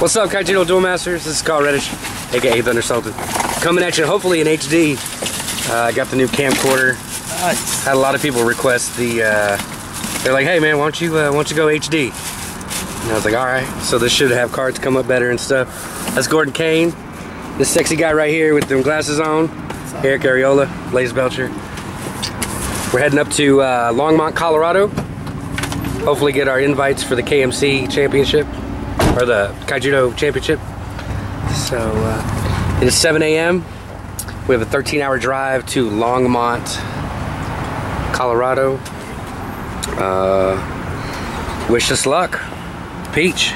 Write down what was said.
What's up, Kaijudo Duel Masters? This is Carl Reddish, aka Thunder Sultan. Coming at you, hopefully in HD. Uh, I got the new camcorder. Nice. Had a lot of people request the. Uh, they're like, "Hey man, why don't you uh, why don't you go HD?" And I was like, "All right." So this should have cards come up better and stuff. That's Gordon Kane, this sexy guy right here with them glasses on. Eric Ariola, Blaze Belcher. We're heading up to uh, Longmont, Colorado. Hopefully, get our invites for the KMC Championship or the Kaijudo Championship. So uh, it is 7 a.m. We have a 13-hour drive to Longmont, Colorado. Uh, wish us luck. Peach.